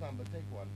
Number, but take one.